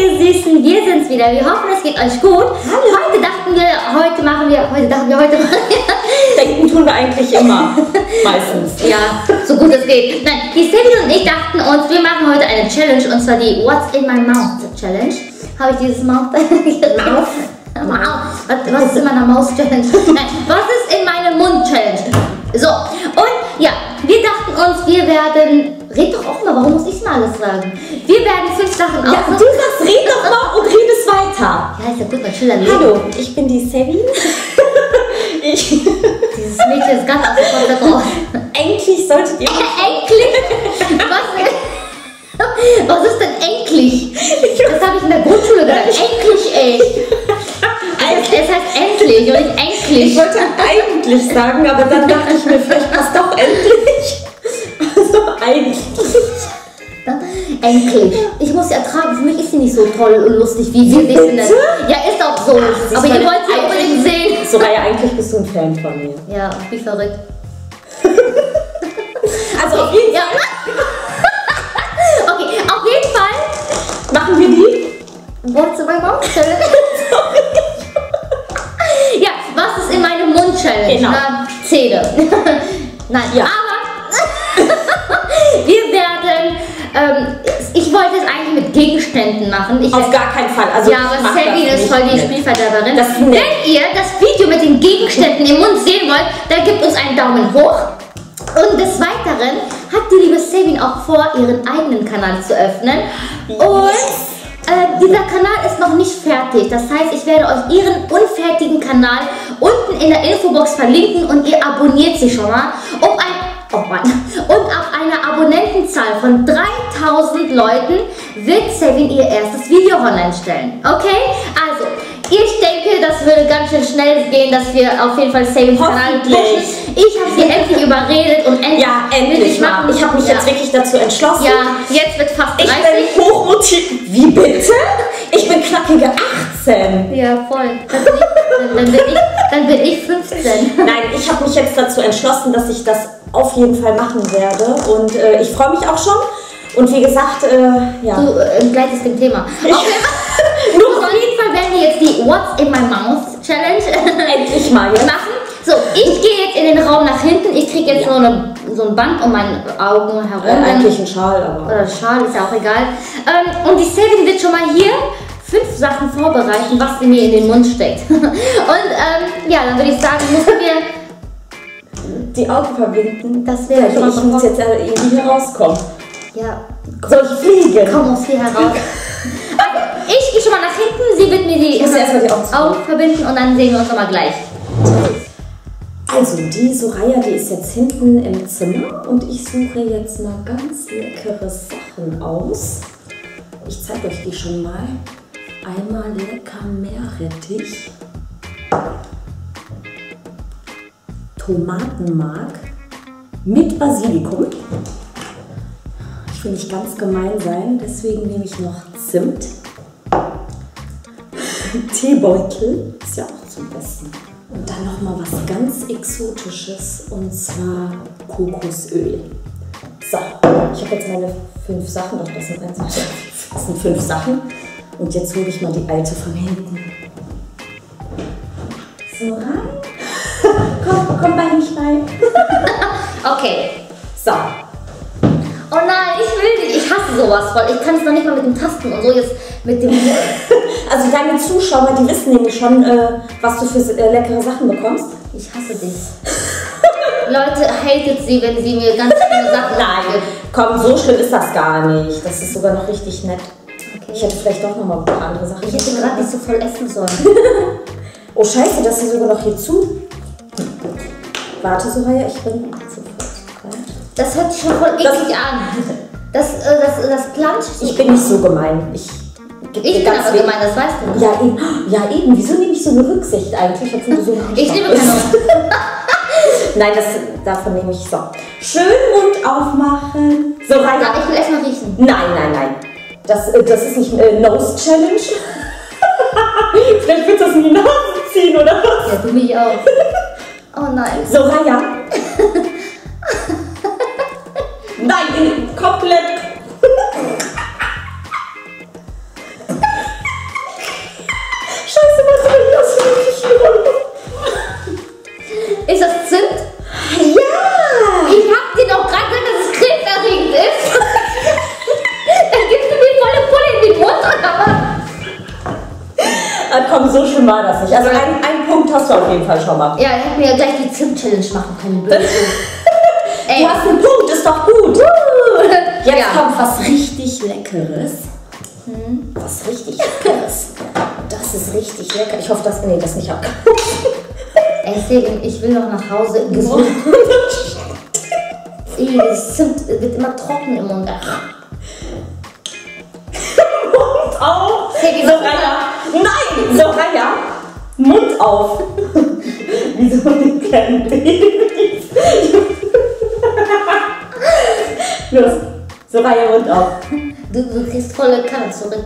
ihr Süßen, wir sind's wieder. Wir hoffen, es geht euch gut. Hallo. Heute dachten wir, heute machen wir, heute dachten wir, heute machen wir. Denken tun wir eigentlich immer. Meistens. Ja, so gut es geht. Nein, die Cindy und ich dachten uns, wir machen heute eine Challenge und zwar die What's in my mouth Challenge. Habe ich dieses Mouth? Mouth? Mouth. Was, was ist in meiner Maus Challenge? Nein, was ist in meinem Mund Challenge? So, und ja, wir dachten uns, wir werden. Red doch auch mal, warum muss ich mal alles sagen? Wir werden fünf Sachen Ja, du sagst, red doch mal und redest weiter. Ja, ist ja gut, mein Schüler lebt. Hallo, ich bin die Sabine. ich, Dieses Mädchen ist ganz aus dem Konzept raus. eigentlich solltet ihr Endlich! Was, was ist denn endlich? Das habe ich in der Grundschule gelernt. Endlich, ey. Es, es heißt endlich und nicht Ich endlich. wollte eigentlich sagen, aber dann dachte ich mir, vielleicht passt doch endlich. Eigentlich. Endlich. Ich muss sie ertragen. Für mich ist sie nicht so toll und lustig, wie sie dich. Bitte? Ja, ist auch so. sie Aber ihr wollt sie unbedingt sehen. Soraya, eigentlich bist du ein Fan von mir. Ja, wie verrückt. Also auf jeden Ja. Okay, auf jeden Fall. Machen wir die? What's in my mouth challenge? ja, was ist in meinem Mund challenge? Genau. Na, Zähne. Nein, Ja. aber ähm, ich wollte es eigentlich mit Gegenständen machen. Ich Auf gar keinen Fall. Also ja, aber das ist voll die. Spielverderberin. Wenn ihr das Video mit den Gegenständen im Mund sehen wollt, dann gebt uns einen Daumen hoch. Und des Weiteren hat die liebe Sabine auch vor, ihren eigenen Kanal zu öffnen. Und äh, dieser Kanal ist noch nicht fertig. Das heißt, ich werde euch ihren unfertigen Kanal unten in der Infobox verlinken und ihr abonniert sie schon mal. Um ein Oh Mann. Und ab einer Abonnentenzahl von 3000 Leuten wird Sabine ihr erstes Video online stellen. Okay? Also, ich denke, das würde ganz schön schnell gehen, dass wir auf jeden Fall Sabines Kanal pushen. Ich habe sie endlich überredet und endlich Ja, endlich mal. Ich habe mich ja. jetzt wirklich dazu entschlossen. Ja, jetzt wird fast 30. Ich bin hochmotiviert. Wie bitte? Ich bin knackige 18. ja, voll. Dann bin, ich, dann, bin ich, dann bin ich 15. Nein, ich habe mich jetzt dazu entschlossen, dass ich das auf jeden Fall machen werde. Und äh, ich freue mich auch schon. Und wie gesagt, äh, ja. Du äh, gleitest dem Thema. Ich- Okay. Nur Auf jeden Fall werden wir jetzt die What's in my mouth Challenge endlich mal jetzt. machen. So, ich gehe jetzt in den Raum nach hinten. Ich kriege jetzt so, eine, so ein Band um meine Augen herum. Äh, eigentlich ein Schal, aber. Oder Schal, ist ja auch egal. Ähm, und die Sabine wird schon mal hier fünf Sachen vorbereiten, was sie mir in den Mund steckt. und ähm, ja, dann würde ich sagen, müssen wir. Die Augen verbinden. Das wäre Ich mal muss jetzt äh, irgendwie hier rauskommen. Ja, Soll ich fliegen? komm aus hier heraus. Also, ich gehe schon mal nach hinten, sie wird mir die, Ich die Augen Augen verbinden und dann sehen wir uns nochmal gleich. Also, die Soraya, die ist jetzt hinten im Zimmer und ich suche jetzt mal ganz leckere Sachen aus. Ich zeige euch die schon mal. Einmal lecker Meerrettich, Tomatenmark mit Basilikum. Ich will nicht ganz gemein sein, deswegen nehme ich noch Zimt. Teebeutel ist ja auch zum Besten. Und dann noch mal was ganz Exotisches und zwar Kokosöl. So, ich habe jetzt meine fünf Sachen, doch das sind eins, das sind fünf Sachen. Und jetzt hole ich mal die alte von hinten. So rein. Komm, bei mich rein. Okay. So, Oh nein, ich will nicht. Ich hasse sowas voll. Ich kann es noch nicht mal mit dem Tasten und so jetzt mit dem. also deine Zuschauer, die wissen nämlich schon, äh, was du für äh, leckere Sachen bekommst. Ich hasse dich. Leute, hatet sie, wenn sie mir ganz schlimme Sachen Nein, komm, so schlimm ist das gar nicht. Das ist sogar noch richtig nett. Okay. Ich hätte vielleicht doch noch mal ein paar andere Sachen. Ich hätte gerade nicht so voll essen sollen. Oh scheiße, das ist sogar noch hier zu. Warte, Soraya, ich bin sofort bereit. Das hört sich schon voll Das- eklig an. Das, äh, das, das planscht. Ich bin nicht so gemein. Ich, Ich bin aber gemein, das weißt du. Ja eben. ja, eben. Wieso nehme ich so eine Rücksicht eigentlich? So Ich nehme keine. Nein, das, davon nehme ich so. Schön Mund aufmachen. Soraya. Ja, ich will erstmal riechen. Nein, nein, nein. Das, äh, das ist nicht äh, Nose Challenge. Vielleicht wird das in die Nase ziehen, oder was? Ja, du mich auch. Oh nein. Sogar ja. nein, komplett. Scheiße, was soll das für ein Ist das Zimt? Ja! Ich hab dir doch gerade gesagt, dass es krebserregend ist. Dann gibst du mir volle Pulle in den Mund, oder was? Komm, so schön war das nicht. Also ein Punkt hast du auf jeden Fall schon mal. Ja, ich hätte mir ja gleich die Zimt-Challenge machen können. Du hast einen Punkt, ist doch gut. Jetzt Ja. kommt was richtig Leckeres. Was richtig Leckeres. Das ist richtig lecker. Ich hoffe, dass. Nee, das nicht ab. Selim, ich will noch nach Hause gesund. Das Zimt wird immer trocken im Mund. Mund auf! Soraya! Nein! Soraya! Mund auf! Wie so ein kleines Baby. Los! Soraya, Mund auf! Du, du kriegst volle Kanne zurück.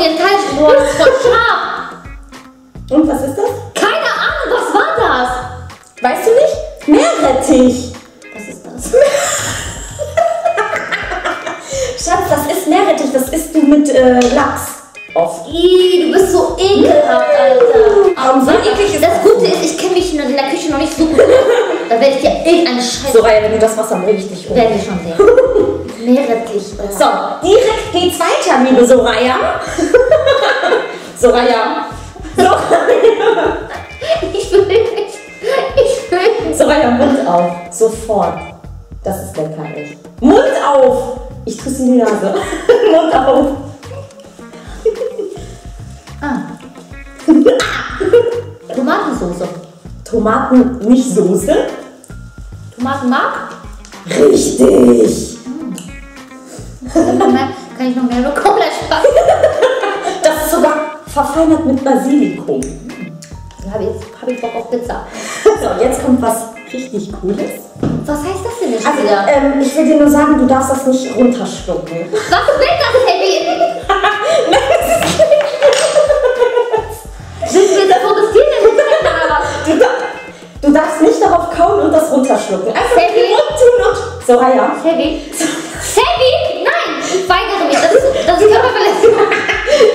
Orientalischen, boah, das ist voll scharf. Und was ist das? Keine Ahnung, was war das? Weißt du nicht? Meerrettich! Was ist das? Schatz, das ist Meerrettich, das isst du mit äh, Lachs. Oft. Ih, du bist so ekelhaft, Alter. Warum so eklig ist Das? Gute ist, ich kenne mich in der Küche noch nicht so gut. Da werde ich dir irgendeine Scheiße. Soraya, wenn du das machst, dann bring ich dich um. Werden wir schon sehen. Meerrettich. oder? So, direkt geht's weiter, liebe Soraya. Soraya. Soraya. Ich will nicht. Ich will nicht. Soraya, Mund auf. Sofort. Das ist lecker, echt. Mund auf! Ich küsse die Nase. Mund auf. Ah. Tomatensauce. Tomaten, nicht Soße. Tomatenmark? Richtig. Kann ich noch mehr, bekommen? Nein. Das ist sogar verfeinert mit Basilikum. Dann habe ich, hab ich Bock auf Pizza. So, jetzt kommt was richtig Cooles. Was heißt das denn jetzt Also, wieder? ähm, ich will dir nur sagen, du darfst das nicht runterschlucken. Was wird das, Heavy? Sind wir davor riskieren, denn nicht oder was? Du, da, du darfst nicht darauf kauen und das runterschlucken. Einfach Heavy? den Mund tun und... Soraya. Das ist, das Körperverletzung.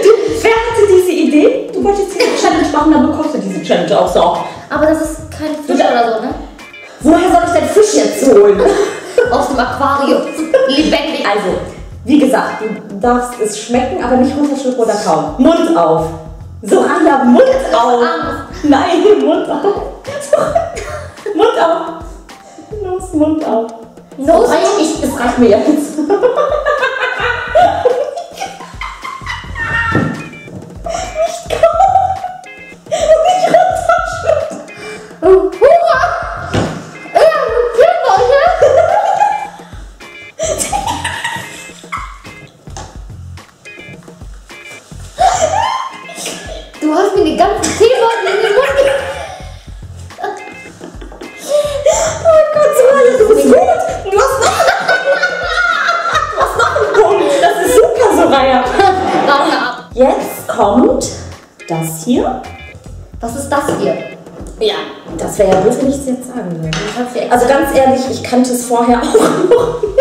Du, wer hatte diese Idee? Du wolltest jetzt eine Challenge machen, dann bekommst du diese Challenge auch so. Aber das ist kein Fisch oder so, ne? Woher soll ich den Fisch jetzt holen? Aus dem Aquarium. Lebendig. Also, wie gesagt, du darfst es schmecken, aber nicht runterschlucken oder kauen. Mund auf. Soraya, Mund auf. Nein, Mund auf. Mund auf. Los, Mund auf. So ich, es reicht mir jetzt. sagen dir Also ganz ehrlich, ich kannte es vorher auch noch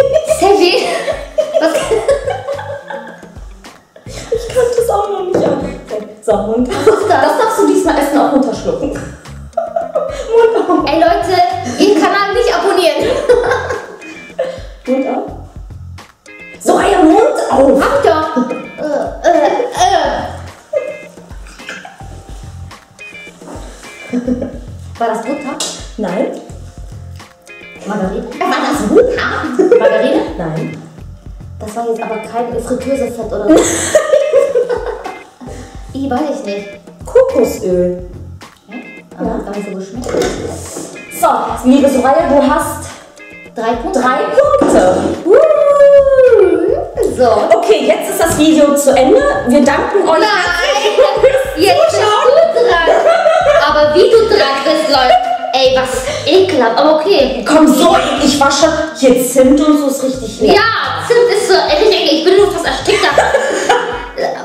Nein. Das war jetzt aber kein Fritteusefett oder so. ich weiß ich nicht. Kokosöl. Aber hat gar nicht so geschmeckt. So, liebe Soraya, du hast Drei Punkte. drei Punkte. So. Okay, jetzt ist das Video zu Ende. Wir danken euch. Nein! Jetzt du dran. Aber wie du dran bist, Leute. Ey, was ekelhaft. Aber okay. Komm, so, ich wasche hier Zimt und so ist richtig lecker. Ja, Zimt ist so. ey, Ich, ich bin nur fast erstickt.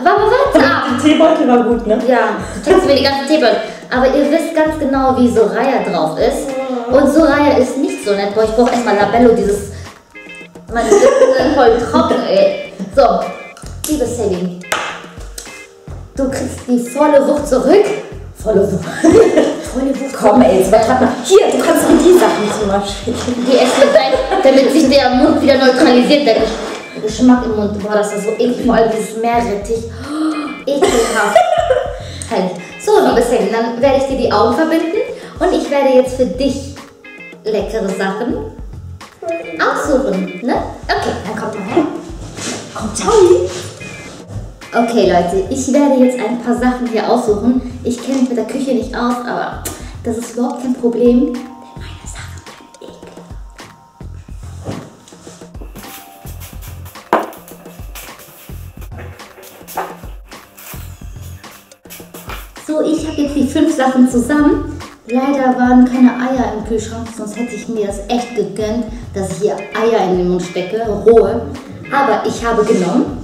Warte, warte ab. Die Teebeutel war gut, ne? Ja, du mir die ganzen Teebeutel. Aber ihr wisst ganz genau, wie Soraya drauf ist. Und Soraya ist nicht so nett. Boah, ich brauche erstmal Labello, dieses Meine Lippen sind voll trocken, ey. So, liebe Celine. Du kriegst die volle Wucht zurück. Volle Wucht. Wucht. Komm, ey, jetzt übertreib mal. Hier, du kannst mir die Sachen zum Beispiel. Die essen gleich, damit sich der Mund wieder neutralisiert. Der Gesch- Geschmack im Mund, boah, das ist so eklig. Vor allem dieses Meerrettich. Oh, ekelhaft. Herrlich. So, liebe Celine, dann werde ich dir die Augen verbinden und ich werde jetzt für dich leckere Sachen aussuchen. Ne? Okay, dann kommt mal her. Komm, Charlie. Okay, Leute, ich werde jetzt ein paar Sachen hier aussuchen. Ich kenne mich mit der Küche nicht aus, aber das ist überhaupt kein Problem. So, ich habe jetzt die fünf Sachen zusammen. Leider waren keine Eier im Kühlschrank, sonst hätte ich mir das echt gegönnt, dass ich hier Eier in den Mund stecke, rohe. Aber ich habe genommen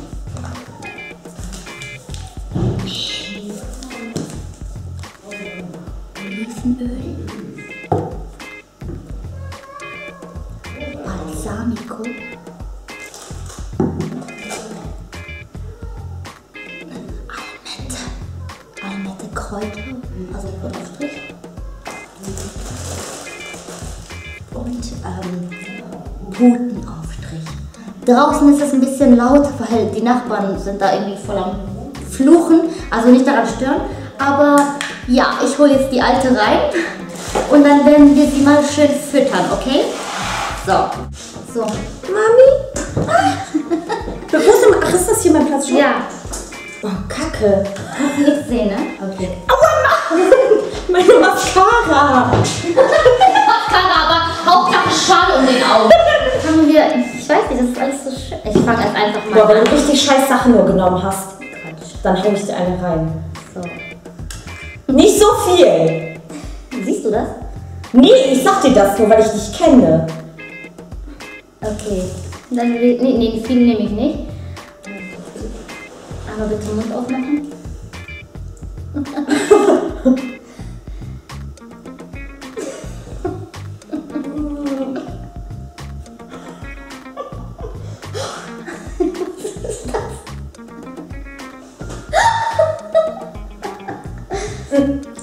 Draußen ist es ein bisschen laut, weil die Nachbarn sind da irgendwie voll am Fluchen, also nicht daran stören. Aber ja, ich hole jetzt die alte rein und dann werden wir sie mal schön füttern, okay? So. So. Mami? Mal, ach, ist das hier mein Platz schon? Ja, Oh, Kacke. kannst du nichts sehen, ne? Okay. Meine Mascara. Mascara, aber Hauptsache Schal um den Augen. Fangen wir, ich weiß nicht, das ist alles so schön. Ich fange jetzt einfach mal Boah, wenn an. du richtig scheiß Sachen nur genommen hast, dann hau ich dir eine rein. So. Nicht so viel. Siehst du das? Nee, ich sag dir das nur, weil ich dich kenne. Okay. Dann, nee, nee, viel nehme ich nicht. Aber bitte Mund aufmachen.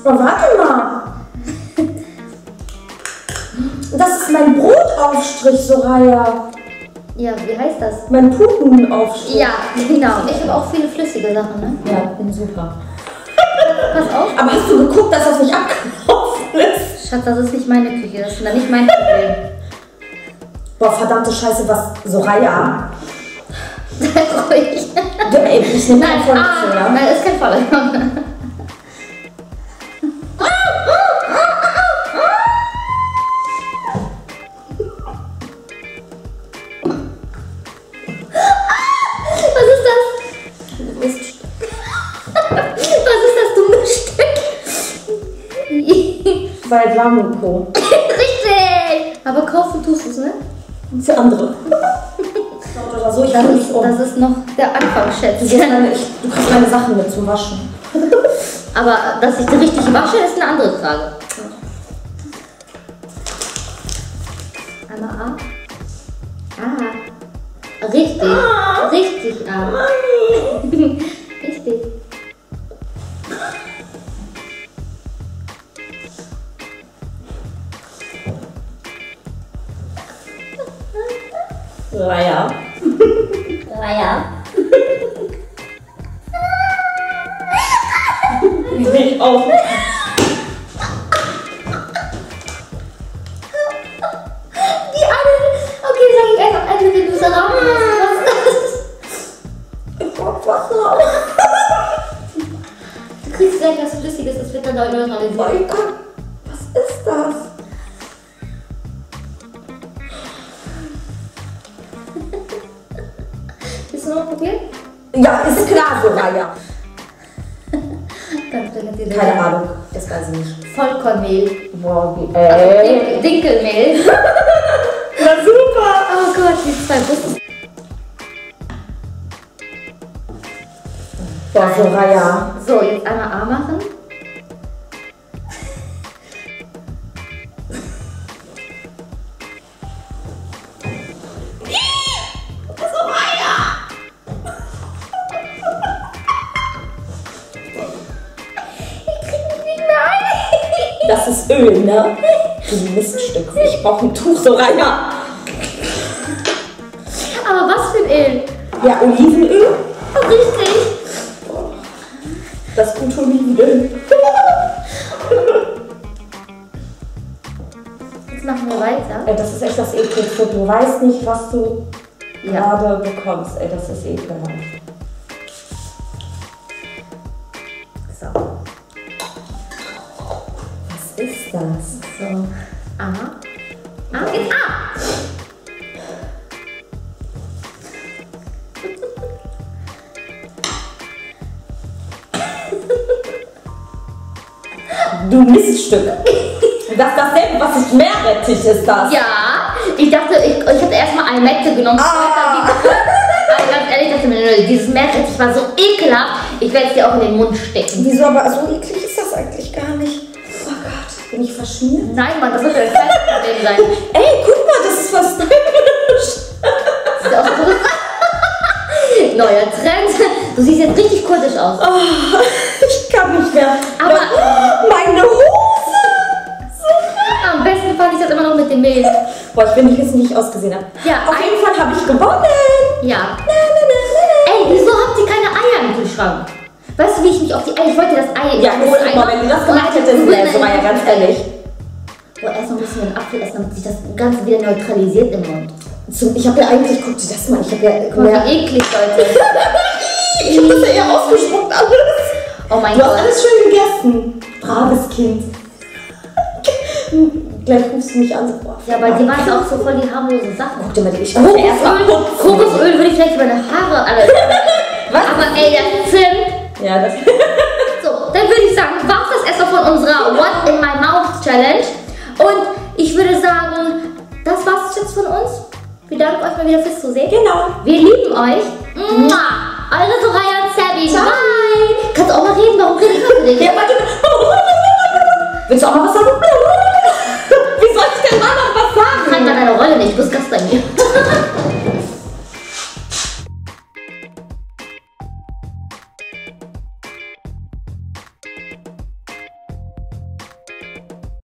Oh, warte mal. Das ist mein Brotaufstrich, Soraya. Ja, wie heißt das? Mein Putenaufstrich. Ja, genau. Ich habe auch viele flüssige Sachen, ne? Ja, bin super. Pass auf. Aber hast du geguckt, dass das nicht abgelaufen ist? Schatz, das ist nicht meine Küche, das ist nicht mein Problem. Boah, verdammte Scheiße, was. Soraya. Sei ruhig. Du, ey, ich nehme Nein, keinen von ah, ja? nein, ist kein Fall. Stück? Balsamico. Richtig! Aber kaufen tust du es, ne? Für andere. Oder so, ich Das kann ist, nicht um. das ist noch der Anfang, Du, kriegst meine, ich, du kriegst meine Sachen mit zum Waschen. Aber dass ich die richtig wasche, ist eine andere Frage. Einmal A. Ah. Richtig. Richtig A. Richtig. Wasser. Du kriegst gleich was Flüssiges, das wird dann neu neutralisiert. Mein Gott, was ist das? Willst du noch probieren? Ja, ist klar, bring dir Keine Ahnung, das weiß ich nicht. Vollkornmehl. Wow, wie, äh. Din- Dinkelmehl. Na super. Oh Gott, die zwei Bussen. Ja, Soraya. So, jetzt einmal A machen. Das ist Öl, ne? Du Miststück. Ich brauche ein Tuch, Soraya. Aber was für ein Öl? Ja, Olivenöl. Olivenöl. Olivenöl. Jetzt machen wir weiter. Ey, das ist echt das ekligste. Du weißt nicht, was du Ja. gerade bekommst. Ey, das ist ekelhaft. So. Was ist das? So. A. Du Miststück. Das ist dasselbe, was ich Meerrettich ist das. Ja. Ich dachte, ich, ich hatte erstmal eine Mette genommen. Ah. Aber ganz ehrlich, dachte mir, dieses Meerrettich war so ekelhaft. Ich werde es dir auch in den Mund stecken. Wieso aber so eklig ist das eigentlich gar nicht? Oh Gott, bin ich verschmiert? Nein, Mann, das wird ja kein Problem sein. Ey, guck mal, das ist was stylisch. Sieht auch so Neuer Trend. Du siehst jetzt richtig kurdisch aus. Oh, ich kann nicht mehr. Aber- das Mehl. Boah, ich will nicht wissen, wie ich ausgesehen habe. Ja, Auf jeden Fall habe ich gewonnen. Ja. Na, na, na. Ey, wieso habt ihr keine Eier im Kühlschrank? Weißt du, wie ich mich auf die Eier... Ich wollte das Ei... Ja, wohl guck mal, wenn du das gemacht hättest, so war ja ganz ehrlich. Boah, erstmal müssen wir einen Apfel essen, damit sich das Ganze wieder neutralisiert im Mund. Zum, ich habe ja eigentlich, guck dir das mal, ich habe ja Guck mal, wie eklig, Leute. ich habe das ja eher ausgespuckt alles. Oh mein Du hast Gott. alles schön gegessen. Braves Kind. Gleich rufst du mich an, so, boah, Ja, bei dir waren es auch so voll die harmlosen Sachen. Guck dir mal die, erst mal Kokosöl, würde ich vielleicht über meine Haare alle... Was? Aber ey, das Zimt... Ja, das. So, dann würde ich sagen, war das erstmal von unserer What in my Mouth Challenge. Und ich würde sagen, das war's jetzt von uns. Wir danken euch mal wieder fürs Zusehen. genau. Wir lieben euch. Mua. Eure Soraya und Sabby. Ciao. Bye. Kannst du auch mal reden? Warum rede ich für dich? Ja, warte. Willst du auch mal was sagen? Янтар Эрвалинович Бускостанин.